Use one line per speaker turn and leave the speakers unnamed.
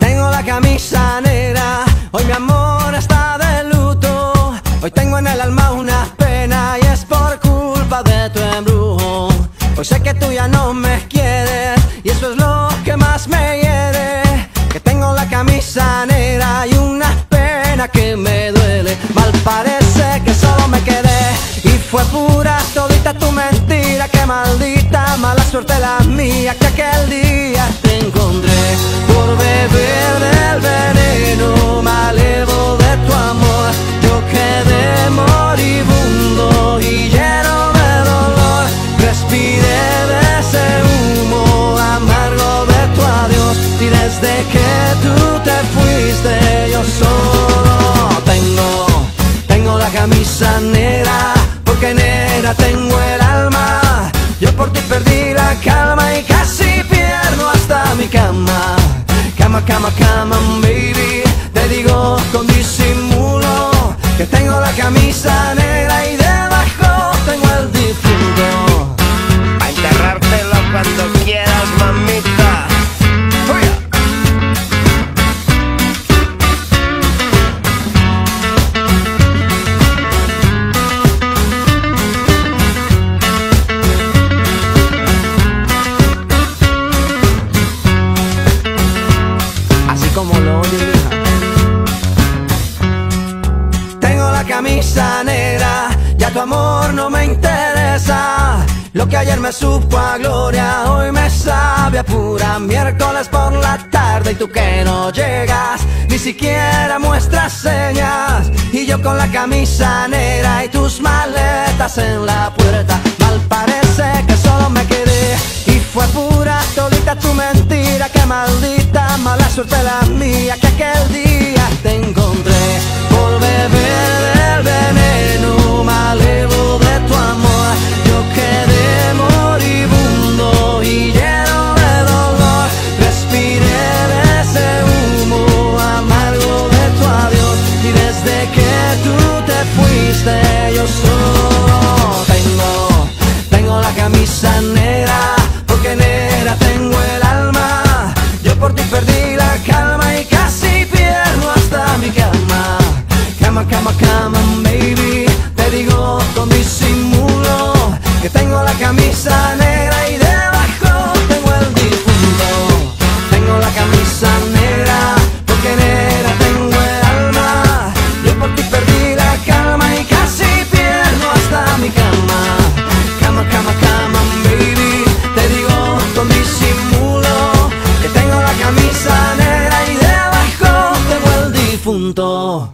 Tengo la camisa negra, hoy mi amor está de luto, hoy tengo en el alma Hoy sé que tú ya no me quieres y eso es lo que más me hiere. Que tengo la camisa negra y una pena que me duele. Mal parece que solo me quedé y fue pura todita tu mentira. Que maldita mala suerte la mía que aquel día te encontré desde que tú te fuiste, yo solo tengo, tengo la camisa negra. Porque negra tengo el alma. Yo por ti perdí la calma y casi pierdo hasta mi cama. Cama, cama, cama, baby. Te digo con disimulo que tengo la camisa como lo. Tengo la camisa negra, ya tu amor no me interesa. Lo que ayer me supo a gloria, hoy me sabe a pura miércoles por la tarde y tú que no llegas, ni siquiera muestras señas. Y yo con la camisa negra y tus maletas en la puerta, solita tu mentira, que maldita mala suerte la mía, que aquel día te encontré por beber del veneno malevo de tu amor. Yo quedé moribundo y lleno de dolor, respiré de ese humo amargo de tu adiós y desde que tú te fuiste yo solo tengo, tengo la camisa negra 運動